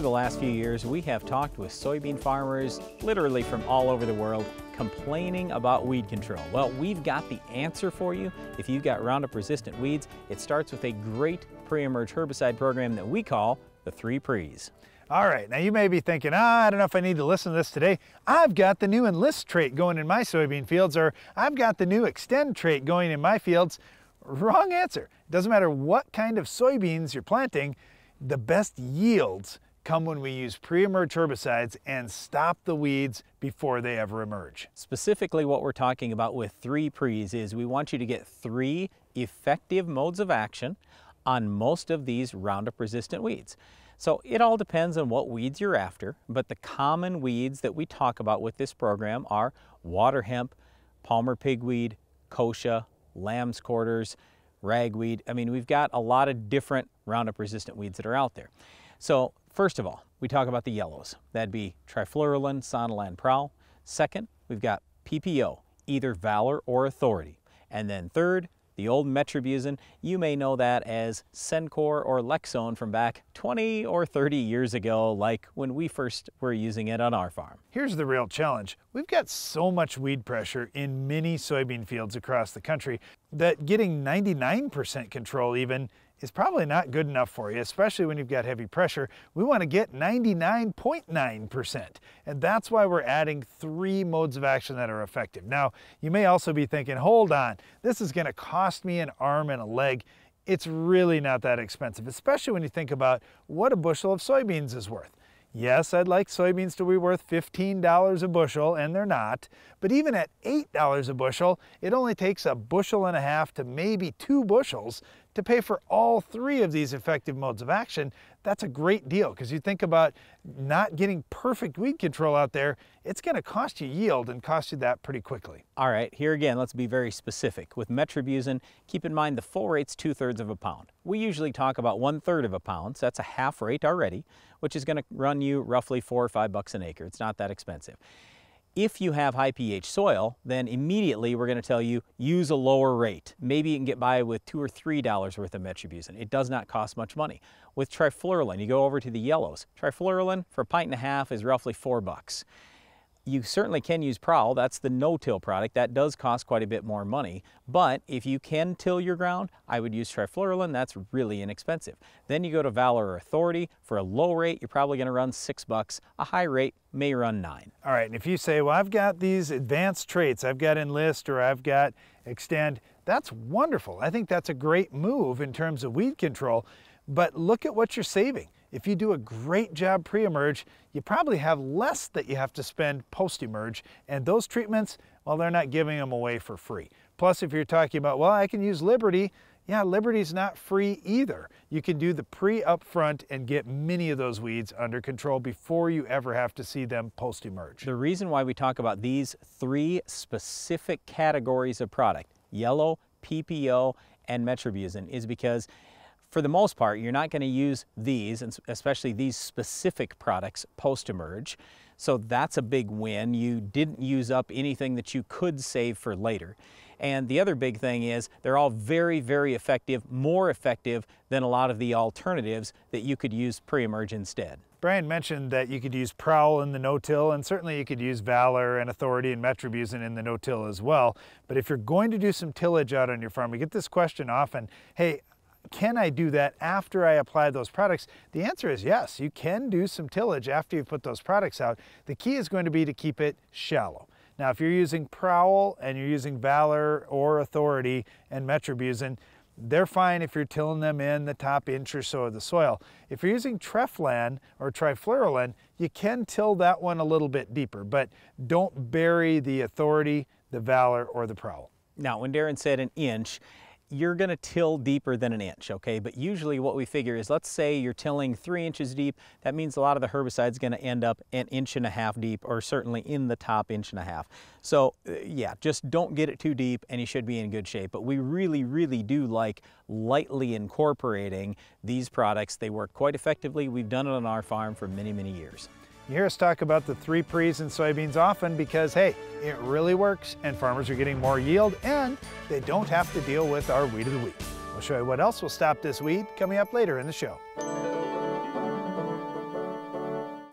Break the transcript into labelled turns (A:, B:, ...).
A: Over the last few years, we have talked with soybean farmers literally from all over the world complaining about weed control. Well, we've got the answer for you. If you've got Roundup resistant weeds, it starts with a great pre-emerge herbicide program that we call the three pre's.
B: All right, now you may be thinking, ah, I don't know if I need to listen to this today. I've got the new Enlist trait going in my soybean fields, or I've got the new Xtend trait going in my fields. Wrong answer. It doesn't matter what kind of soybeans you're planting, the best yields come when we use pre-emerge herbicides and stop the weeds before they ever emerge.
A: Specifically what we're talking about with three pre's is we want you to get three effective modes of action on most of these Roundup resistant weeds. So it all depends on what weeds you're after, but the common weeds that we talk about with this program are water hemp, palmer pigweed, kochia, lamb's quarters, ragweed. I mean, we've got a lot of different Roundup resistant weeds that are out there. So first of all, we talk about the yellows. That'd be trifluralin, sonalan, prowl. Second, we've got PPO, either Valor or Authority. And then third, the old metribuzin, you may know that as Sencor or Lexone from back 20 or 30 years ago, like when we first were using it on our farm.
B: Here's the real challenge. We've got so much weed pressure in many soybean fields across the country that getting 99% control even is probably not good enough for you, especially when you've got heavy pressure. We want to get 99.9%. And that's why we're adding three modes of action that are effective. Now, you may also be thinking, hold on, this is going to cost me an arm and a leg. It's really not that expensive, especially when you think about what a bushel of soybeans is worth. Yes, I'd like soybeans to be worth $15 a bushel, and they're not. But even at $8 a bushel, it only takes a bushel and a half to maybe two bushels to pay for all three of these effective modes of action, that's a great deal because you think about not getting perfect weed control out there, it's going to cost you yield and cost you that pretty quickly.
A: All right, here again, let's be very specific. With metribuzin, keep in mind the full rate's two-thirds of a pound. We usually talk about one-third of a pound, so that's a half rate already, which is going to run you roughly four or five bucks an acre. It's not that expensive. If you have high pH soil, then immediately we're going to tell you use a lower rate. Maybe you can get by with two or three dollars worth of metribuzin. It does not cost much money. With trifluralin, you go over to the yellows. Trifluralin for a pint and a half is roughly four bucks. You certainly can use Prowl, that's the no-till product. That does cost quite a bit more money, but if you can till your ground, I would use trifluralin, that's really inexpensive. Then you go to Valor or Authority. For a low rate, you're probably gonna run six bucks. A high rate may run nine.
B: All right, and if you say, well, I've got these advanced traits, I've got Enlist or I've got Xtend, that's wonderful. I think that's a great move in terms of weed control, but look at what you're saving. If you do a great job pre-emerge, you probably have less that you have to spend post-emerge, and those treatments, well, they're not giving them away for free. Plus, if you're talking about, well, I can use Liberty, yeah, Liberty's not free either. You can do the pre up front and get many of those weeds under control before you ever have to see them post-emerge.
A: The reason why we talk about these three specific categories of product, yellow, PPO, and metribuzin, is because for the most part, you're not going to use these, and especially these specific products post-emerge. So that's a big win. You didn't use up anything that you could save for later. And the other big thing is they're all very, very effective, more effective than a lot of the alternatives that you could use pre-emerge instead.
B: Brian mentioned that you could use Prowl in the no-till, and certainly you could use Valor and Authority and Metribuzin in the no-till as well. But if you're going to do some tillage out on your farm, we get this question often, hey, can I do that after I apply those products? The answer is yes, you can do some tillage after you've put those products out. The key is going to be to keep it shallow. Now, if you're using Prowl and you're using Valor or Authority and Metribuzin, they're fine if you're tilling them in the top inch or so of the soil. If you're using Treflan or Trifluralin, you can till that one a little bit deeper, but don't bury the Authority, the Valor, or the Prowl.
A: Now, when Darren said an inch, you're to till deeper than an inch, okay? But usually what we figure is, let's say you're tilling three inches deep, that means a lot of the herbicide is going to end up an inch and a half deep, or certainly in the top inch and a half. So uh, yeah, just don't get it too deep and you should be in good shape. But we really, really do like lightly incorporating these products. They work quite effectively. We've done it on our farm for many, many years.
B: You hear us talk about the three pre's in soybeans often because, hey, it really works and farmers are getting more yield and they don't have to deal with our weed of the week. We'll show you what else will stop this weed coming up later in the show.